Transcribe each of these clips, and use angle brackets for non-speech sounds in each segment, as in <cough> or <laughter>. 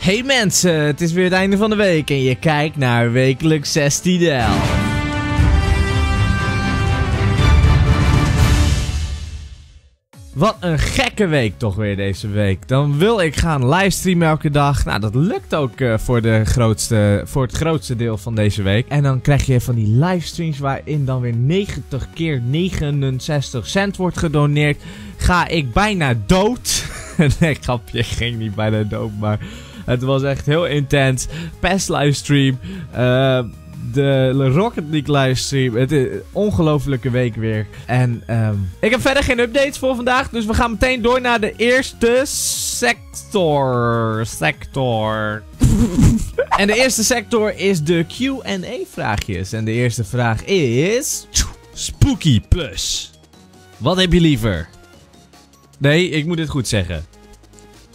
Hey mensen, het is weer het einde van de week en je kijkt naar wekelijks 16 11. Wat een gekke week toch weer deze week. Dan wil ik gaan livestreamen elke dag. Nou, dat lukt ook uh, voor, de grootste, voor het grootste deel van deze week. En dan krijg je van die livestreams waarin dan weer 90 keer 69 cent wordt gedoneerd. Ga ik bijna dood. <laughs> nee, grapje, ging niet bijna dood, maar... Het was echt heel intens. Pest livestream. Uh, de Rocket League livestream. Het is een ongelofelijke week weer. En um, ik heb verder geen updates voor vandaag. Dus we gaan meteen door naar de eerste sector. Sector. en de eerste sector is de Q&A vraagjes. En de eerste vraag is... Spooky Plus. Wat heb je liever? Nee, ik moet dit goed zeggen.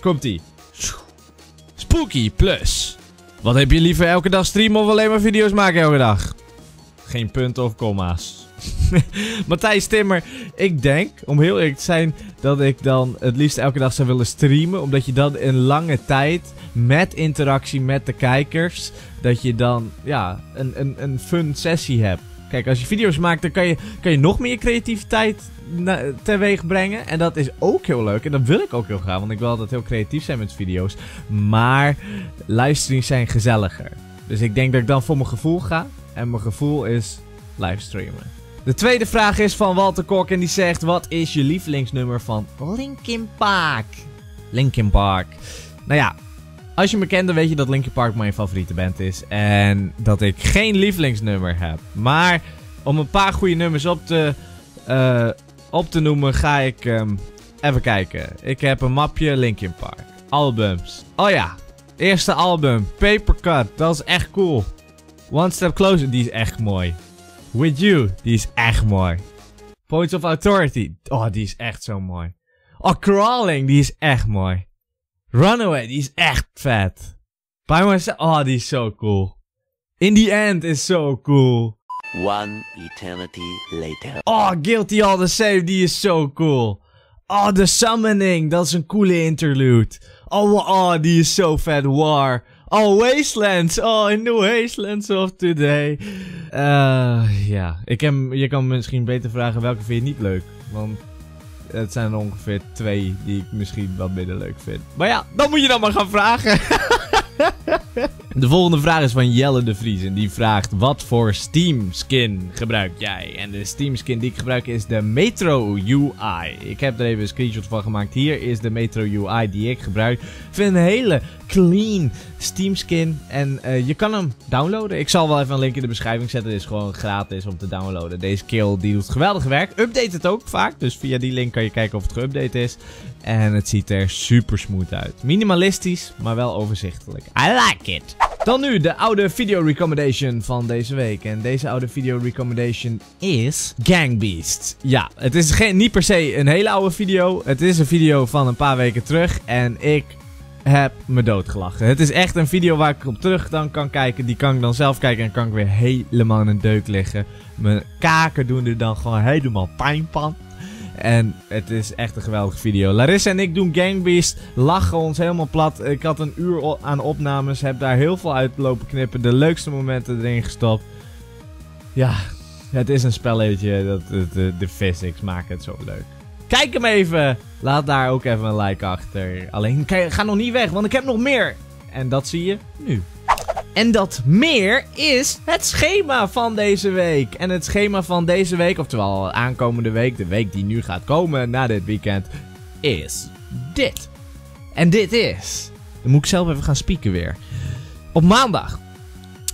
Komt-ie. Spooky Plus. Wat heb je liever elke dag streamen of alleen maar video's maken elke dag? Geen punten of komma's. <laughs> Matthijs Timmer, ik denk, om heel eerlijk te zijn, dat ik dan het liefst elke dag zou willen streamen. Omdat je dan in lange tijd, met interactie met de kijkers, dat je dan ja, een, een, een fun sessie hebt. Kijk, als je video's maakt, dan kan je, kan je nog meer creativiteit teweeg brengen. En dat is ook heel leuk. En dat wil ik ook heel graag. Want ik wil altijd heel creatief zijn met video's. Maar livestreams zijn gezelliger. Dus ik denk dat ik dan voor mijn gevoel ga. En mijn gevoel is livestreamen. De tweede vraag is van Walter Kok. En die zegt: Wat is je lievelingsnummer van Linkin Park? Linkin Park. Nou ja, als je me kent, dan weet je dat Linkin Park mijn favoriete band is. En dat ik geen lievelingsnummer heb. Maar om een paar goede nummers op te, uh, op te noemen, ga ik um, even kijken. Ik heb een mapje Linkin Park. Albums. Oh ja, eerste album. Papercut. Dat is echt cool. One Step Closer, die is echt mooi. With You, die is echt mooi. Points of Authority. Oh, die is echt zo mooi. Oh, Crawling, die is echt mooi. Runaway, die is echt vet. By Myself, oh, die is zo cool. In the End is zo cool. One eternity later. Oh, Guilty All the Same, die is zo cool. Oh, The Summoning, dat is een coole interlude. Oh, oh die is zo vet. War. Oh, Wastelands. Oh, in the Wastelands of Today. Uh, ja, ik heb, je kan me misschien beter vragen welke vind je niet leuk. Want het zijn er ongeveer twee die ik misschien wat minder leuk vind. Maar ja, dan moet je dan maar gaan vragen. <laughs> De volgende vraag is van Jelle de Vries. En die vraagt: Wat voor Steam skin gebruik jij? En de Steam skin die ik gebruik is de Metro UI. Ik heb er even een screenshot van gemaakt. Hier is de Metro UI die ik gebruik. Ik vind een hele clean Steam skin. En uh, je kan hem downloaden. Ik zal wel even een link in de beschrijving zetten. Het is gewoon gratis om te downloaden. Deze kill die doet geweldig werk. Update het ook vaak. Dus via die link kan je kijken of het geüpdate is. En het ziet er super smooth uit. Minimalistisch, maar wel overzichtelijk. I like it. Dan nu de oude video recommendation van deze week. En deze oude video recommendation is Gang Beasts. Ja, het is geen, niet per se een hele oude video. Het is een video van een paar weken terug. En ik heb me doodgelachen. Het is echt een video waar ik op terug dan kan kijken. Die kan ik dan zelf kijken en kan ik weer helemaal in een deuk liggen. Mijn kaken doen er dan gewoon helemaal pijn van. En het is echt een geweldige video. Larissa en ik doen Gangbeast. Lachen ons helemaal plat. Ik had een uur aan opnames. Heb daar heel veel uit lopen knippen. De leukste momenten erin gestopt. Ja, het is een spelletje. Dat, de, de physics maken het zo leuk. Kijk hem even. Laat daar ook even een like achter. Alleen ga nog niet weg, want ik heb nog meer. En dat zie je nu. En dat meer is het schema van deze week. En het schema van deze week, oftewel aankomende week, de week die nu gaat komen na dit weekend, is dit. En dit is. Dan moet ik zelf even gaan spieken weer. Op maandag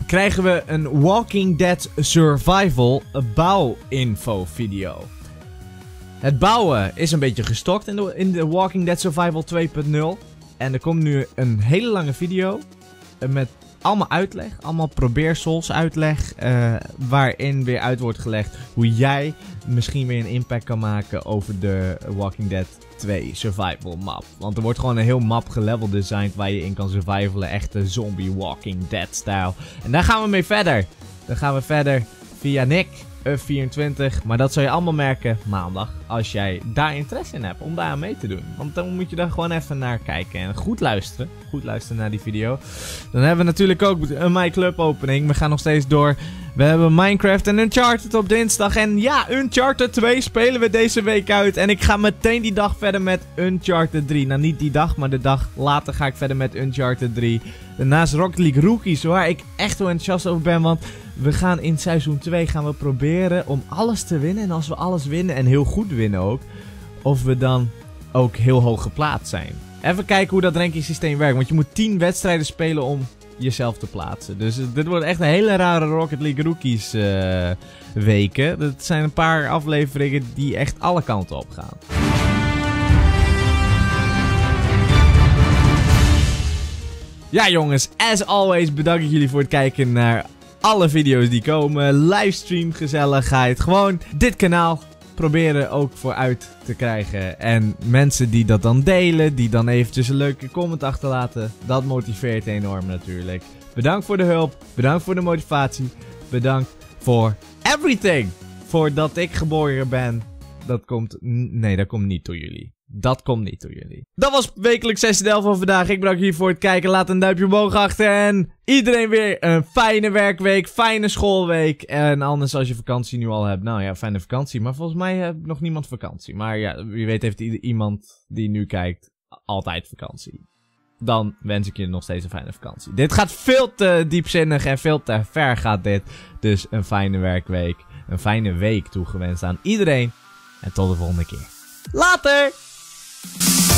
krijgen we een Walking Dead Survival bouwinfo video. Het bouwen is een beetje gestokt in de, in de Walking Dead Survival 2.0. En er komt nu een hele lange video met allemaal uitleg, allemaal probeersels uitleg, uh, waarin weer uit wordt gelegd hoe jij misschien weer een impact kan maken over de Walking Dead 2 survival map. Want er wordt gewoon een heel map gelevel designed waar je in kan survivalen, echte zombie Walking Dead style. En daar gaan we mee verder. Dan gaan we verder via Nick. 24. Maar dat zul je allemaal merken maandag. Als jij daar interesse in hebt om daar aan mee te doen. Want dan moet je daar gewoon even naar kijken. En goed luisteren. Goed luisteren naar die video. Dan hebben we natuurlijk ook een My Club opening. We gaan nog steeds door. We hebben Minecraft en Uncharted op dinsdag. En ja, Uncharted 2 spelen we deze week uit. En ik ga meteen die dag verder met Uncharted 3. Nou, niet die dag, maar de dag later ga ik verder met Uncharted 3. Daarnaast Rocket League Rookies, waar ik echt wel enthousiast over ben. Want we gaan in seizoen 2 gaan we proberen om alles te winnen. En als we alles winnen, en heel goed winnen ook, of we dan ook heel hoog geplaatst zijn. Even kijken hoe dat rankingsysteem werkt. Want je moet 10 wedstrijden spelen om jezelf te plaatsen. Dus eh, dit wordt echt een hele rare Rocket League Rookies uh, weken. Dat zijn een paar afleveringen die echt alle kanten op gaan. Ja jongens, as always bedank ik jullie voor het kijken naar alle video's die komen. Livestream, gezelligheid. Gewoon dit kanaal proberen ook vooruit te krijgen. En mensen die dat dan delen, die dan eventjes een leuke comment achterlaten. Dat motiveert enorm natuurlijk. Bedankt voor de hulp. Bedankt voor de motivatie. Bedankt voor everything. Voordat ik geboren ben. Dat komt... Nee, dat komt niet door jullie. Dat komt niet door jullie. Dat was wekelijks 16 van vandaag. Ik bedank jullie voor het kijken. Laat een duimpje omhoog achter. En iedereen weer een fijne werkweek. Fijne schoolweek. En anders als je vakantie nu al hebt. Nou ja, fijne vakantie. Maar volgens mij heeft nog niemand vakantie. Maar ja, wie weet heeft iemand die nu kijkt altijd vakantie. Dan wens ik je nog steeds een fijne vakantie. Dit gaat veel te diepzinnig en veel te ver gaat dit. Dus een fijne werkweek. Een fijne week toegewenst aan iedereen. En tot de volgende keer. Later! Bye.